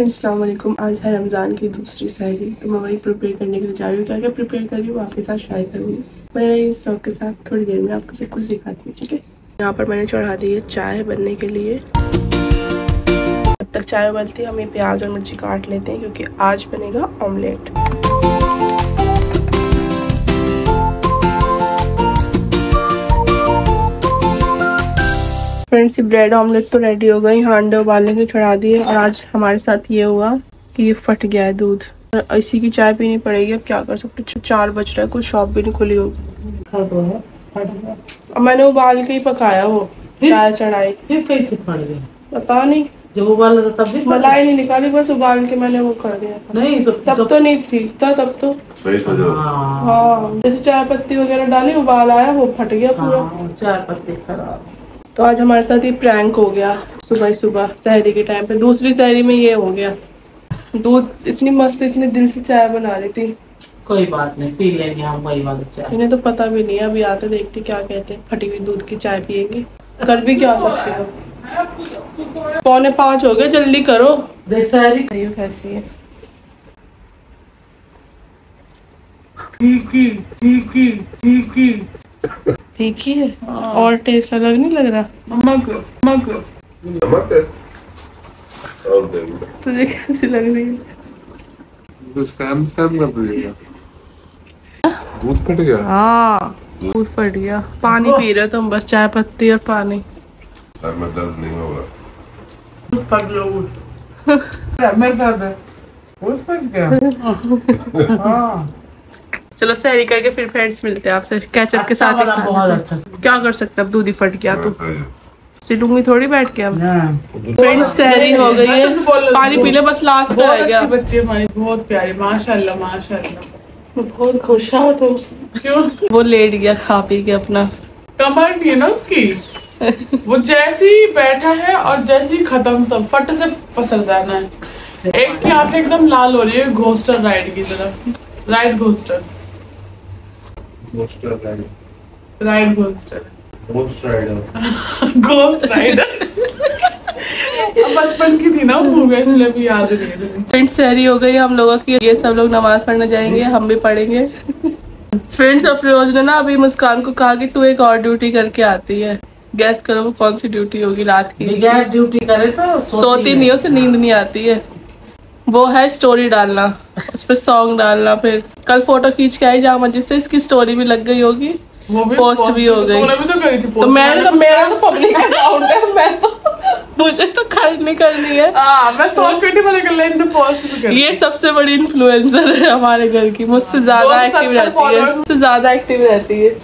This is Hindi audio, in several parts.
फ्रेंड्स अलैक्म आज है रमज़ान की दूसरी सहरी तो मैं वही प्रिपेयर करने के लिए जा रही हूँ। क्या क्या प्रिपेयर कर रही हूँ आपके साथ शेयर करूँगी। मैं इस ब्लॉग के साथ थोड़ी देर में आपको सब कुछ दिखाती हूँ, ठीक है? यहाँ पर मैंने चढ़ा दी है चाय बनने के लिए। जब तक चाय उबलती है, हम ये प्याज और मिर्ची काट लेते हैं, क्योंकि आज बनेगा ऑमलेट फ्रेंड्स ये ब्रेड ऑमलेट तो रेडी हो गई हाँ अंडे उबालने के चढ़ा दिए और आज हमारे साथ ये हुआ कि ये फट गया है दूध। इसी की चाय पीनी पड़ेगी अब क्या कर सकते चार बज रहा है कुछ शॉप भी नहीं खुली होगी। अब मैंने उबाल के ही पकाया वो चाय चढ़ाई। फिर कैसे फट गया? पता नहीं। जब उबाला था तब भी मलाई नहीं निकाली बस उबाल के मैंने वो कर दिया नहीं तो तब तो नहीं थी था तब तो। हाँ। हाँ जैसे चाय पत्ती वगैरह डाली उबाल आया वो फट गया पूरा। हाँ, चाय पत्ती खराब। तो आज हमारे साथ ये प्रैंक हो गया। सुबह सुबह सहरी के टाइम पे। दूसरी सहरी में ये हो गया। दूध इतनी मस्त इतने दिल से चाय बना रही थी। कोई बात नहीं पी लेंगे हम वही वाला चाय। इन्हें तो पता भी नहीं है अभी आते देखते क्या कहते हैं। फटी हुई दूध की चाय पियेंगे कर भी क्या सकते हो? पौने पाँच हो गए जल्दी करो। देख सारी कैसी है? फीकी फीकी फीकी फीकी है और टेस्ट अलग नहीं लग रहा? नमक नमक नमक है। और तुझे कैसी लग रही है? तो स्कैम स्कैम कर दीजिएगा दूध फट गया। हाँ दूध फट गया। पानी पी रहे हो तुम बस चाय पत्ती और पानी। सर में दर्द नहीं होगा फट लो मैं दर्द है। उस फट गया। हाँ। चलो सहरी करके फिर फ्रेंड्स मिलते हैं आपसे कैचअप के साथ ही वाला खाना। बहुत अच्छा क्या कर सकते अब दूध ही फट गया तो हाँ, सिटूँगी थोड़ी बैठ के अब। हाँ फ्रेंड्स सहरी हो गई है। पानी पी ले बस लास्ट में रह गया। बच्चे हमारी बहुत प्यारे माशाल्लाह माशाल्लाह। बहुत खुश हो तुम क्यों? वो लेट गया खा पी के अपना। कमर नहीं है ना उसकी? वो जैसे ही बैठा है और जैसे ही खत्म सब फट से फ़सल जाना है। एक की आँखें एकदम लाल हो रही है घोस्टर राइड की तरह। Ride ghost monster rider ride most rider ghost rider बचपन की थी ना मूवी इसलिए भी याद नहीं फ्रेंड्स सहरी हो गई हम लोगों की। ये सब लोग नमाज़ पढ़ने जाएँगे हम भी पढ़ेंगे। फ्रेंड्स अफरोज ने ना अभी मुस्कान को कहा कि तू एक और ड्यूटी करके आती है। गैस करो वो कौन सी ड्यूटी होगी रात की। ड्यूटी करे तो सोती नहीं है। उसे नींद नहीं आती है। वो है स्टोरी डालना उस पर सॉन्ग डालना फिर कल फ़ोटो खींच के आई जामा जिससे इसकी स्टोरी भी लग गई होगी वो भी post भी हो गई। तो तो मैंने तो मेरा तो पब्लिक अकाउंट है मैं तो मुझे तो खर्च नहीं करनी है। हाँ मैं सॉन्ग करने वाले कर पोस्ट भी कर ये सबसे बड़ी इन्फ्लुएंसर है हमारे घर की मुझसे ज़्यादा एक्टिव रहती है मुझसे ज़्यादा एक्टिव रहती है।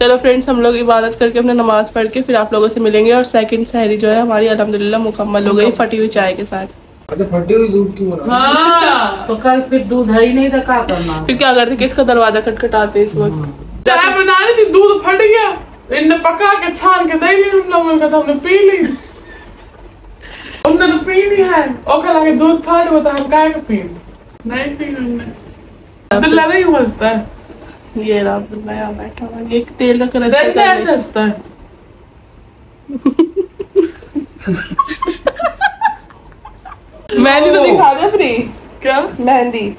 चलो फ्रेंड्स हम लोग इबादत करके अपने नमाज़ पढ़ के फिर आप लोगों से मिलेंगे और सेकंड सहरी जो है हमारी अल्हम्दुलिल्लाह मुकम्मल हो गई फटी हुई चाय के साथ। फटी हुई दूध की बना हाँ। तो कल फिर दूध है ही नहीं तो क्या करना फिर क्या करते किसका दरवाज़ा खटखटाते इस वक्त? चाय बना रही थी दूध फट गया। इनने पका के छान के दे दी हम लोगों का तो हमने पी ली। हमने तो पी नहीं है। और कल आके दूध फट हुआ तो हम काय का पी नहीं पी हमने। अब्दुल्ला नहीं हंसता है। ये रहा अब्दुल्ला यहाँ बैठा हुआ एक तेल का कलर देखते ऐसे हंसता है। मेहंदी तो दिखा दे अपनी? क्या? मेहंदी।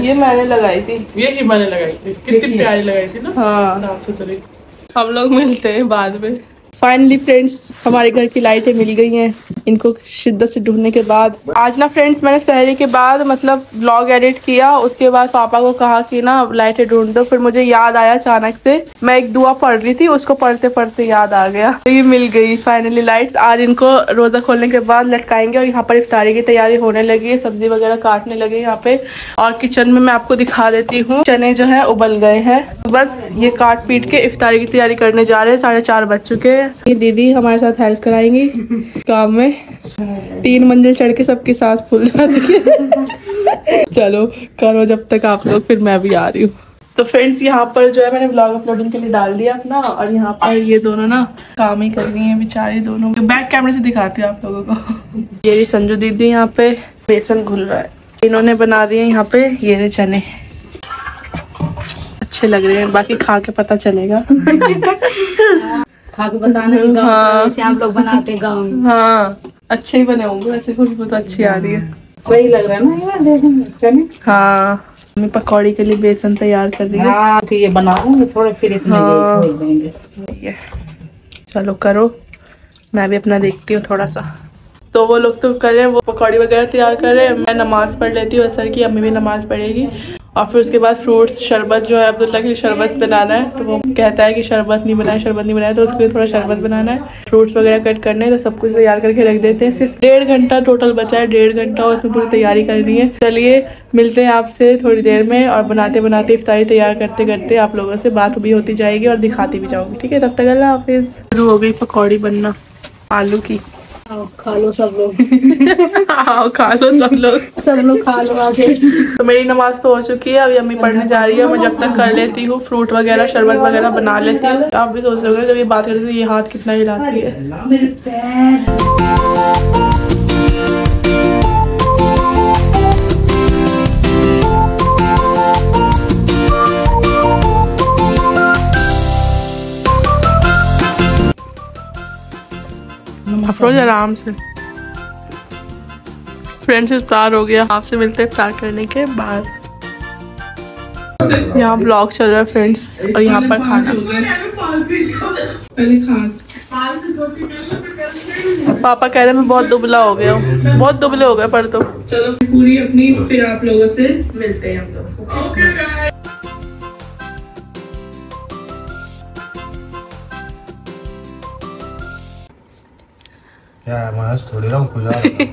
ये मैंने लगाई थी। ये ही मैंने लगाई थी। कितनी प्यारी लगाई थी ना। हाँ। हम लोग मिलते हैं बाद में। फाइनली फ्रेंड्स हमारे घर की लाइटें मिल गई हैं। इनको शिद्दत से ढूँढने के बाद। आज ना फ्रेंड्स मैंने सहरी के बाद मतलब ब्लॉग एडिट किया, उसके बाद पापा को कहा कि ना लाइटें ढूंढ। दो फिर मुझे याद आया अचानक से, मैं एक दुआ पढ़ रही थी, उसको पढ़ते पढ़ते याद आ गया। तो ये मिल गई फाइनली लाइट्स आज इनको रोजा खोलने के बाद लटकाएँगे और यहाँ पर इफ्तारी की तैयारी होने लगी है, सब्ज़ी वगैरह काटने लगे यहाँ पे। और किचन में मैं आपको दिखा देती हूँ, चने जो है, उबल गए हैं। बस ये काट पीट के इफ्तारी की तैयारी करने जा रहे हैं, साढ़े चार बज चुके हैं। ये दीदी हमारे साथ हेल्प कराएँगी काम में। तीन मंजिल चढ़ के सबके साथ फुल जाती है। चलो, करो जब तक आप लोग, फिर मैं भी आ रही हूँ। तो फ्रेंड्स यहाँ पर जो है मैंने ब्लॉग अपलोडिंग के लिए डाल दिया अपना, और यहाँ पर ये दोनों ना काम ही कर रही हैं, बेचारी दोनों। बैक कैमरे से दिखाती हूँ आप लोगों को। ये संजू दीदी यहाँ पे, बेसन घुल रहा है। इन्होंने बना दिए यहाँ पे, ये चने। अच्छे लग रहे हैं, बाकी खा के पता चलेगा। खा के बताना कि गाँव हाँ। में वैसे हम लोग बनाते हैं गाँव में। हाँ अच्छे ही बने होंगे वैसे खुशबू तो अच्छी आ रही है। सही लग रहा है ना ये वाले चने हाँ मम्मी पकौड़ी के लिए बेसन तैयार कर रही है। हाँ कि ये बना दूँगे थोड़े फिर इसमें हाँ। ये चलो करो मैं भी अपना देखती हूँ थोड़ा सा। तो वो लोग तो कर रहे हैं वो पकौड़ी वगैरह तैयार कर रहे हैं। मैं नमाज़ पढ़ लेती हूँ असर की अम्मी भी नमाज़ पढ़ेगी। और फिर उसके बाद फ्रूट्स, शरबत जो है अब्दुल्ला के लिए शरबत बनाना है। तो वो कहता है कि शरबत नहीं बनाए शरबत नहीं बनाए तो उसके लिए थोड़ा शरबत बनाना है। फ्रूट्स वगैरह कट करने हैं तो सब कुछ तैयार करके रख देते हैं। सिर्फ़ डेढ़ घंटा टोटल बचा है, डेढ़ घंटा उसमें पूरी तैयारी करनी है। चलिए, मिलते हैं आपसे थोड़ी देर में और बनाते बनाते, इफ्तारी तैयार करते करते आप लोगों से बात भी होती जाएगी और दिखाती भी जाऊँगी ठीक है, तब तक अल्लाह हाफिज। शुरू हो गई पकौड़ी बनना, आलू की। खा लो सब लोग। आओ खा लो सब लोग। सब लोग खा लो आगे। तो मेरी नमाज़ तो हो चुकी है अभी अम्मी पढ़ने जा रही है मैं जब तक कर लेती हूँ फ्रूट वगैरह शरबत वगैरह बना लेती हूँ। तो आप भी सोच रहे हो जब ये बात करते है ये हाथ कितना हिलाती है। अफरोज आराम से। फ्रेंड्स इफ्तार हो गया। आपसे मिलते हैं इफ्तार करने के बाद। यहाँ ब्लॉग चल रहा है फ्रेंड्स और यहाँ पर खाना। पापा कह रहे हैं मैं बहुत दुबला हो गया हूँ। बहुत दुबले हो गए पर तो। चलो पूरी अपनी फिर आप लोगों से मिलते हैं हम लोग। हूँ।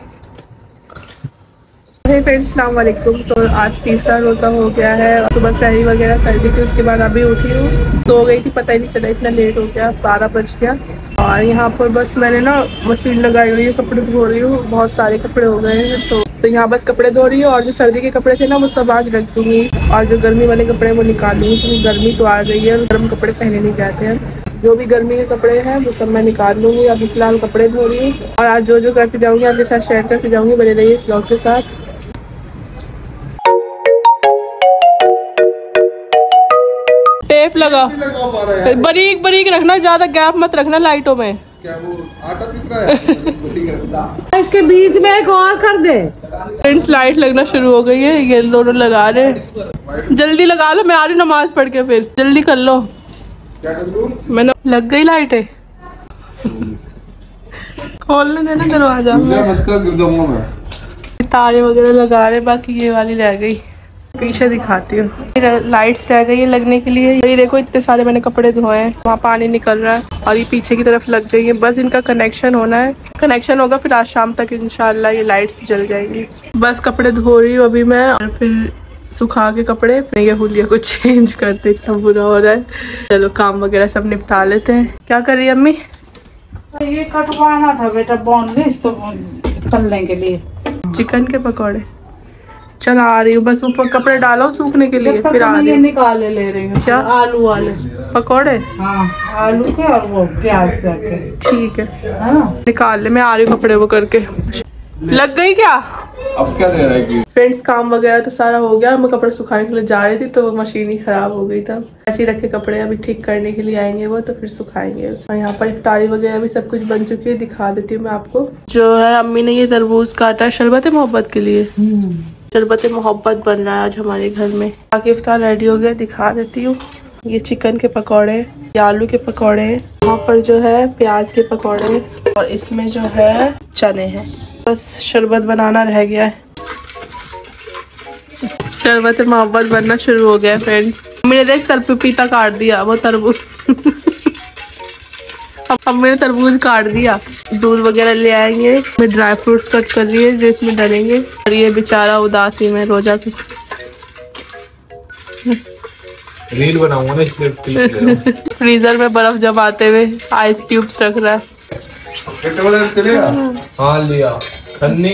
फ्रेंड्स वालेकुम तो आज तीसरा रोज़ा हो गया है। सुबह सहरी वगैरह कर ली थी, उसके बाद अभी उठी हूँ। सो गई थी, पता ही नहीं चला, इतना लेट हो गया, बारह बज गया। और यहाँ पर बस मैंने ना मशीन लगाई हुई है, कपड़े धो रही हूँ। बहुत सारे कपड़े हो गए हैं तो तो यहाँ बस कपड़े धो रही हूँ। और जो सर्दी के कपड़े थे ना, वो सब आज रख दूँगी। और जो गर्मी वाले कपड़े वो निकाल दूँगी क्योंकि गर्मी तो आ गई है, गर्म कपड़े पहने नहीं जाते हैं। जो भी गर्मी के कपड़े हैं वो सब मैं निकाल लूँगी। अभी फ़िलहाल कपड़े धो रही हूँ और आज जो जो करके जाऊँगी आपके साथ शेयर करके जाऊँगी बने रहिए इस ब्लॉग के साथ। टेप लगा। लगा पा है बारीक बारीक रखना ज़्यादा गैप मत रखना लाइटों में। क्या वो आटा पिस रहा है? इसके बीच में एक और कर दे। फ्रेंड्स लाइट लगना शुरू हो गई है। ये दोनों लगा रहे हैं। जल्दी लगा लो मैं आ रही हूँ नमाज़ पढ़ के फिर। जल्दी कर लो। क्या मैंने लग गई लाइटें खोलने देना दरवाज़ा मत कर गिर जाऊँगा मैं। तारे वगैरह लगा रहे बाकी ये वाली रह गई। पीछे दिखाती हूँ। लाइट्स रह गई है लगने के लिए। ये देखो इतने सारे मैंने कपड़े धोए हैं। वहाँ पानी निकल रहा है और ये पीछे की तरफ़ लग गई है। बस इनका कनेक्शन होना है। कनेक्शन होगा फिर आज शाम तक इनशाला ये लाइट्स जल जाएँगी। बस कपड़े धो रही हूँ अभी मैं और फिर सुखा के कपड़े फिर ये हुलिया को चेंज करते इतना बुरा हो रहा है। चलो काम वगैरह सब निपटा लेते हैं। क्या कर रही है अम्मी? ये कटवाना था बेटा बोनलेस तो तलने के लिए। चिकन के पकौड़े। चल आ रही हूँ बस ऊपर कपड़े डालो सूखने के लिए फिर आ रही निकाले ले रही हूँ। क्या? आलू वाले। पकौड़े? हाँ आलू के और वो प्याज ठीक है। है। निकाल ले मैं आ रही हूँ कपड़े वो करके। लग गई क्या? अब क्या दे रहा है फ्रेंड्स काम वगैरह तो सारा हो गया। मैं कपड़े सुखाने के लिए जा रही थी तो मशीन ही खराब हो गई था। ऐसे ही रखे कपड़े अभी ठीक करने के लिए आएँगे वो तो फिर सुखाएँगे और यहाँ पर इफ्तारी वगैरह भी सब कुछ बन चुकी है, दिखा देती हूँ मैं आपको। जो है, अम्मी ने ये तरबूज काटा शरबत मोहब्बत के लिए। शरबत मोहब्बत बन रहा है आज हमारे घर में। बाकी इफ्तार रेडी हो गया, दिखा देती हूँ। ये चिकन के पकौड़े ये आलू के पकौड़े यहाँ पर जो है, प्याज के पकौड़े और इसमें जो है, चने हैं। बस शरबत बनाना रह गया है। शरबत मोहब्बत बनना शुरू हो गया फ्रेंड्स मैंने देख तरबूज पपीता काट दिया वो तरबूज। अब अब मैंने तरबूज काट दिया। दूध वगैरह ले आएँगे मैं ड्राई फ्रूट्स कट कर रही है जो इसमें डालेंगे। और ये बेचारा उदासी में रोजा की रील बनाऊँगा ना इसलिए हूँ। फ्रीजर में बर्फ़ जमाते हुए आइस क्यूब्स रख रहा है। चलेगा हाँ लिया। खन्नी।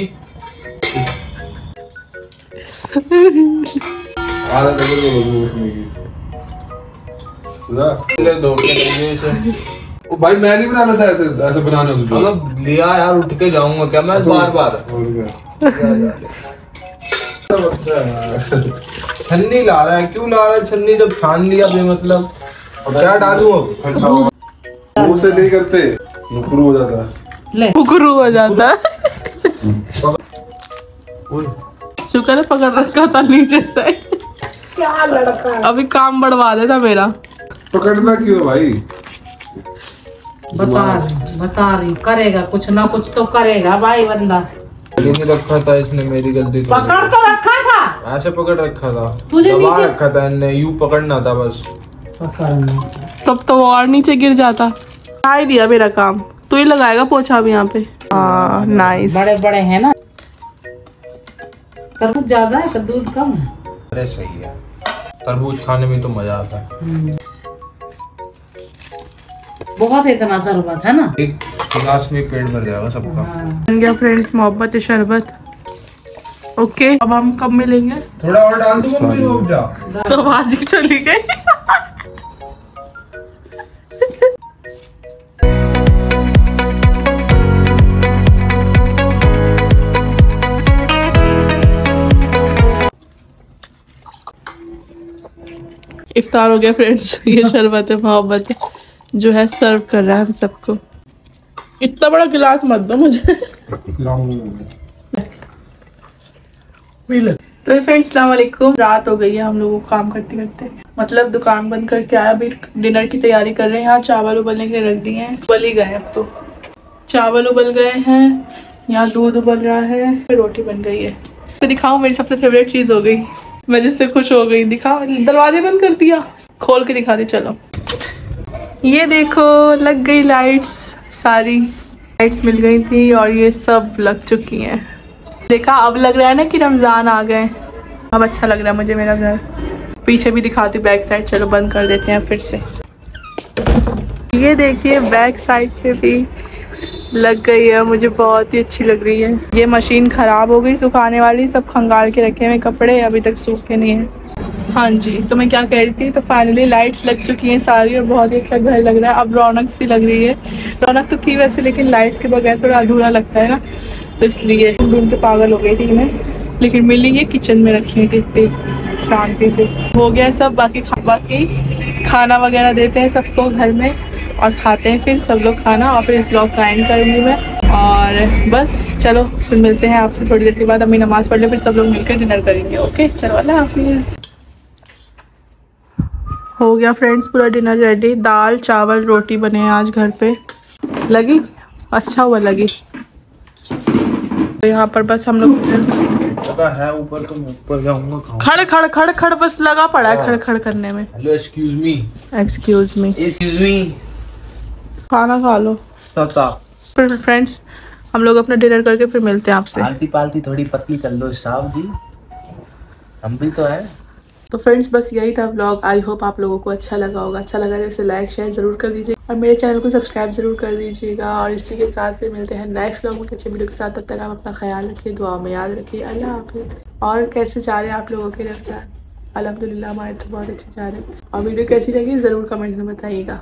आधा डबल को बोलूँ उसमें की सुधा। ले दो के लिए से ओ भाई मैं नहीं बनाना था ऐसे ऐसे बनाना तुझे अब लिया यार उठ के जाऊँगा क्या? मैं बार बार। छन्नी ला रहा है। क्यों ला रहा है? छन्नी जब छान लिया बेमतलब। अब क्या डालूं अब? मुँह से नहीं करते। नुकरू हो जाता। है ले। गुरु हो जाता। है शुक्र है पकड़ रखा था नीचे से। क्या लड़का अभी काम बढ़वा देता मेरा। पकड़ना क्यों भाई? बता रही बता रही करेगा कुछ ना कुछ तो करेगा भाई बंदा। नहीं रखा था इसने मेरी गलती तो पकड़ तो रखा था। ऐसे पकड़ रखा था। तुझे दबा नीचे- रखा था इनने यू पकड़ना था बस। पकड़ना। तब तो वो और नीचे गिर जाता। ही दिया मेरा काम। तू ही लगाएगा पोछा अभी यहाँ पे। नाइस बड़े बड़े हैं ना। तरबूज ज़्यादा है तो दूध कम है। अरे सही है। तरबूज खाने में तो मज़ा आता है। बहुत इतना शरबत है ना। एक गिलास में पेट भर जाएगा सबका। बन गया फ्रेंड्स मोहब्बत है शरबत। ओके okay, अब हम कब मिलेंगे? थोड़ा और डाल दो मम्मी रुक जा। तो आज ही चली गई। इफ्तार हो गया फ्रेंड्स ये शरबत मोहब्बत जो है सर्व कर रहा है हम सबको। इतना बड़ा गिलास मत दो मुझे। तो फ्रेंड्स वालेकुम रात हो गई है, हम लोगों काम करते करते। मतलब दुकान बंद करके आया, अभी डिनर की तैयारी कर रहे हैं। यहाँ चावल उबलने के रख दिए हैं। उबल ही गए अब तो। चावल उबल गए हैं, यहाँ दूध उबल रहा है फिर रोटी बन गई है। तो दिखाओ, मेरी सबसे फेवरेट चीज़ हो गई। मैं जिससे खुश हो गई, दिखा, दरवाजे बंद कर दिया। खोल के दिखा दी, चलो। ये देखो, लग गई लाइट्स सारी लाइट्स मिल गई थी और ये सब लग चुकी हैं। देखा, अब लग रहा है ना कि रमज़ान आ गए। अब अच्छा लग रहा है मुझे मेरा घर। पीछे भी दिखाती हूँ बैक साइड चलो बंद कर देते हैं फिर से। ये देखिए बैक साइड पे भी लग गई है, मुझे बहुत ही अच्छी लग रही है। ये मशीन ख़राब हो गई, सुखाने वाली, सब खंगाल के रखे हुए कपड़े अभी तक सूखे नहीं है। हाँ जी तो मैं क्या कह रही थी तो फाइनली लाइट्स लग चुकी हैं सारी और बहुत ही अच्छा घर लग रहा है। अब रौनक सी लग रही है। रौनक तो थी वैसे, लेकिन लाइट्स के बगैर थोड़ा अधूरा लगता है ना तो इसलिए ढूंढ के पागल हो गई थी मैं। लेकिन मिली ये किचन में रखी हुई थी, इतनी शांति से। हो गया सब, बाकी खा, बाकी खाना वगैरह देते हैं सबको घर में। और खाते हैं फिर सब लोग खाना और फिर इस ब्लॉग का एंड करूँगी मैं। और बस चलो फिर मिलते हैं आपसे थोड़ी देर के बाद। अम्मी नमाज़ पढ़ ले फिर सब लोग मिलकर डिनर करेंगे ओके चलो अल्लाह हाफिज़। हो गया फ्रेंड्स पूरा डिनर रेडी दाल चावल रोटी बने आज घर पे। लगी? अच्छा हुआ लगी। तो यहाँ पर बस हम लोग है ऊपर तो ऊपर जाऊँगा खड़ खड़ खड़ खड़ बस लगा पड़ा है खड़ खड़ करने में। Hello excuse me excuse me excuse me खाना खा लो। फिर फ्रेंड्स हम लोग अपना डिनर करके फिर मिलते हैं आपसे। पालती पालती थोड़ी पतली कर लो साहब जी। हम भी तो है। तो फ्रेंड्स बस यही था व्लॉग आई होप आप लोगों को अच्छा लगा होगा। अच्छा लगा जैसे लाइक शेयर ज़रूर कर दीजिए। और मेरे चैनल को सब्सक्राइब ज़रूर कर दीजिएगा। और इसी के साथ फिर मिलते हैं नेक्स्ट व्लॉग में। अच्छे वीडियो के साथ तब तक आप अपना ख्याल रखिए दुआ में याद रखिए। अल्लाह हाफिज़। और कैसे जा रहे हैं आप लोगों के रफ्तार? अलहमदिल्ला हमारे तो बहुत अच्छे जा रहे हैं। और वीडियो कैसी लगी ज़रूर कमेंट्स में बताइएगा।